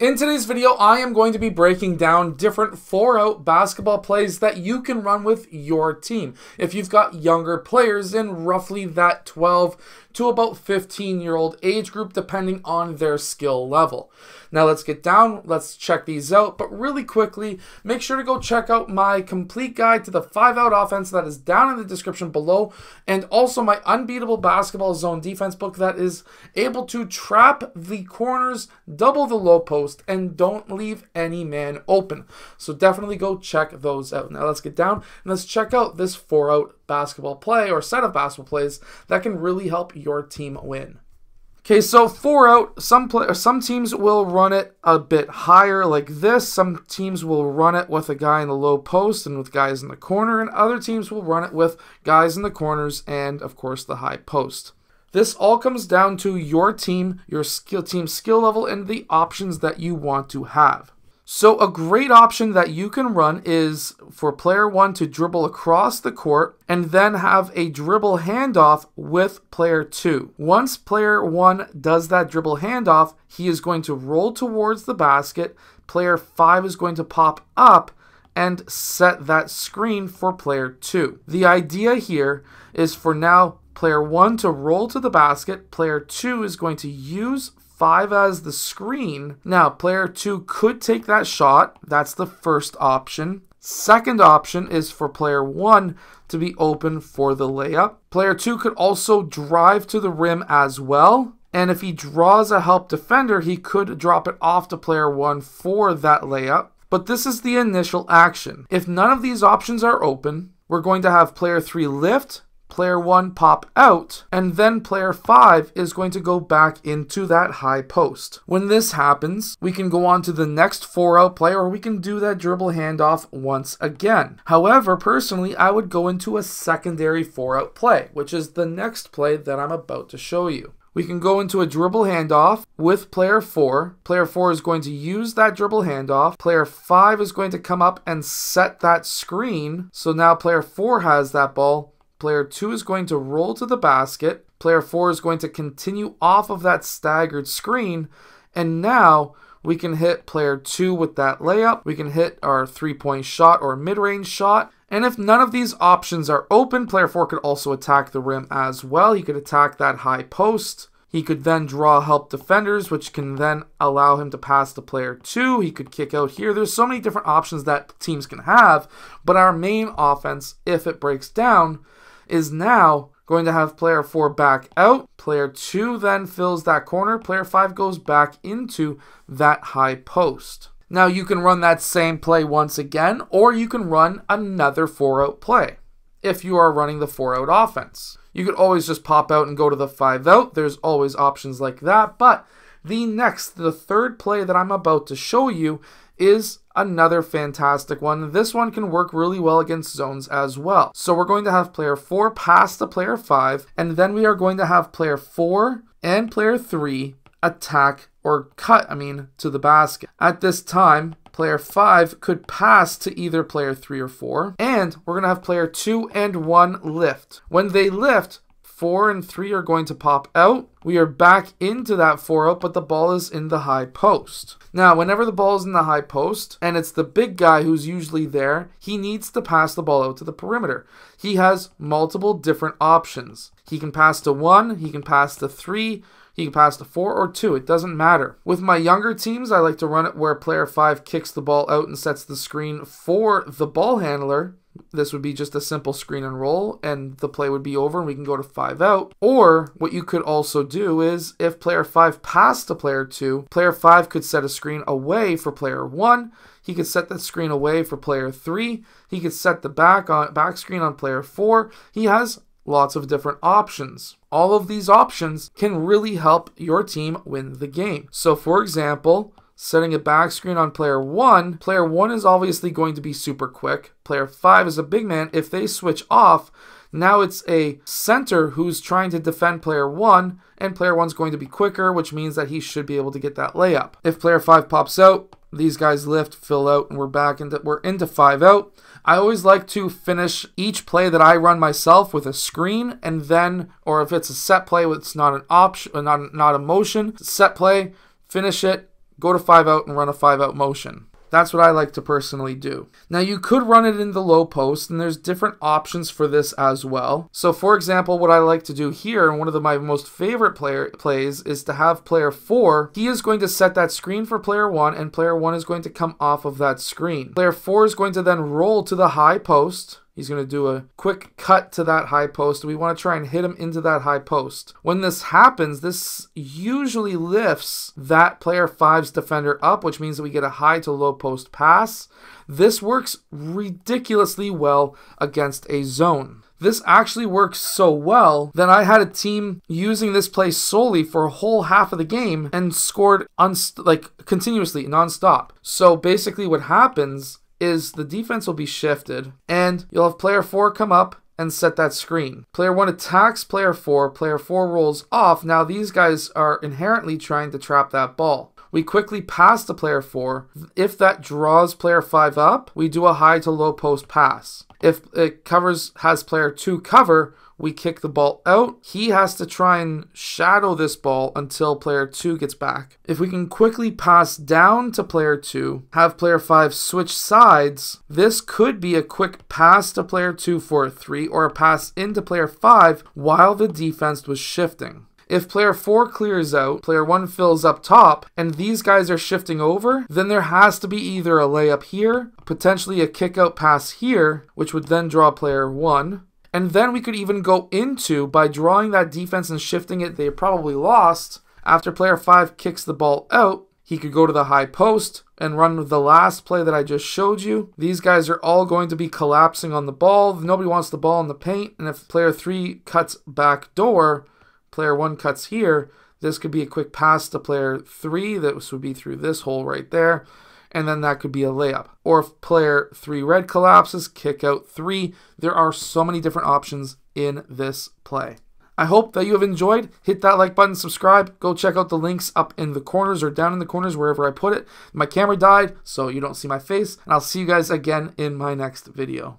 In today's video, I am going to be breaking down different four out basketball plays that you can run with your team. If you've got younger players in roughly that 12 to about 15 year old age group, depending on their skill level. Now let's get down, let's check these out. But really quickly, make sure to go check out my complete guide to the five out offense that is down in the description below, and also my unbeatable basketball zone defense book that is able to trap the corners, double the low post, and don't leave any man open. So definitely go check those out. Now let's get down and let's check out this four out basketball play or set of basketball plays that can really help your team win. Okay, so four out. Some play, some teams will run it a bit higher, like this. Some teams will run it with a guy in the low post and with guys in the corner, and other teams will run it with guys in the corners and, of course, the high post. This all comes down to your team, your skill team skill level, and the options that you want to have. So, a great option that you can run is for player one to dribble across the court and then have a dribble handoff with player two. Once player one does that dribble handoff, he is going to roll towards the basket. Player five is going to pop up and set that screen for player two. The idea here is for now player one to roll to the basket, player two is going to use 5 as the screen. Now, player 2 could take that shot. That's the first option. Second option is for player 1 to be open for the layup. Player 2 could also drive to the rim as well. And if he draws a help defender, he could drop it off to player 1 for that layup. But this is the initial action. If none of these options are open, we're going to have player 3 lift, player 1 pop out, and then player 5 is going to go back into that high post. When this happens, we can go on to the next 4 out play or we can do that dribble handoff once again. However, personally, I would go into a secondary 4 out play, which is the next play that I'm about to show you. We can go into a dribble handoff with player 4. Player 4 is going to use that dribble handoff. Player 5 is going to come up and set that screen. So now player 4 has that ball. Player 2 is going to roll to the basket. Player 4 is going to continue off of that staggered screen. And now we can hit player 2 with that layup. We can hit our three point shot or mid range shot. And if none of these options are open, player 4 could also attack the rim as well. He could attack that high post. He could then draw help defenders, which can then allow him to pass to player two. He could kick out here. There's so many different options that teams can have, but our main offense, if it breaks down, is now going to have player 4 back out. Player 2 then fills that corner. Player 5 goes back into that high post. Now you can run that same play once again, or you can run another 4 out play if you are running the 4 out offense. You could always just pop out and go to the 5 out. There's always options like that. But the next, the third play that I'm about to show you is another fantastic one. This one can work really well against zones as well. So we're going to have player 4 pass to player 5, and then we are going to have player 4 and player 3 attack or cut, I mean, to the basket. At this time, player 5 could pass to either player 3 or 4, and we're going to have player 2 and 1 lift. When they lift, four and three are going to pop out. We are back into that four out, but the ball is in the high post. Now, whenever the ball is in the high post and it's the big guy who's usually there, he needs to pass the ball out to the perimeter. He has multiple different options. He can pass to one, he can pass to three, he can pass to four or two. It doesn't matter. With my younger teams, I like to run it where player five kicks the ball out and sets the screen for the ball handler this would be just a simple screen and roll and the play would be over and we can go to five out. Or what you could also do is if player five passed to player two, player five could set a screen away for player one. He could set that screen away for player three. He could set the back on back screen on player four. He has lots of different options. All of these options can really help your team win the game. So for example, setting a back screen on player 1, player 1 is obviously going to be super quick. Player 5 is a big man. If they switch off, now it's a center who's trying to defend player 1, and player 1's going to be quicker, which means that he should be able to get that layup. If player 5 pops out, these guys lift, fill out, and we're back into we're into 5 out. I always like to finish each play that I run myself with a screen and then or if it's a set play it's not an option not not a motion, set play, finish it, go to five out and run a five out motion. That's what I like to personally do. Now you could run it in the low post and there's different options for this as well. So for example, what I like to do here and one of the, my most favorite player plays is to have player 4. He is going to set that screen for player 1 and player 1 is going to come off of that screen. Player 4 is going to then roll to the high post He's going to do a quick cut to that high post. We want to try and hit him into that high post. When this happens, this usually lifts that player five's defender up, which means that we get a high to low post pass. This works ridiculously well against a zone. This actually works so well that I had a team using this play solely for a whole half of the game and scored like continuously nonstop. So basically what happens is the defense will be shifted and you'll have player 4 come up and set that screen. Player 1 attacks player 4, player 4 rolls off. Now these guys are inherently trying to trap that ball. We quickly pass to player 4. If that draws player 5 up, we do a high to low post pass. If it covers has player 2 cover, we kick the ball out. He has to try and shadow this ball until player 2 gets back. If we can quickly pass down to player 2, have player 5 switch sides, this could be a quick pass to player 2 for a 3 or a pass into player 5 while the defense was shifting. If player 4 clears out, player 1 fills up top, and these guys are shifting over, then there has to be either a layup here, potentially a kick out pass here, which would then draw player 1, and then we could even go into by drawing that defense and shifting it, they probably lost. After player 5 kicks the ball out, he could go to the high post and run the last play that I just showed you. These guys are all going to be collapsing on the ball. Nobody wants the ball in the paint. And if player 3 cuts back door, player 1 cuts here, this could be a quick pass to player 3. This would be through this hole right there and then that could be a layup. Or if player 3 red collapses, kick out 3. There are so many different options in this play. I hope that you have enjoyed. Hit that like button, subscribe. Go check out the links up in the corners or down in the corners, wherever I put it. My camera died, so you don't see my face. And I'll see you guys again in my next video.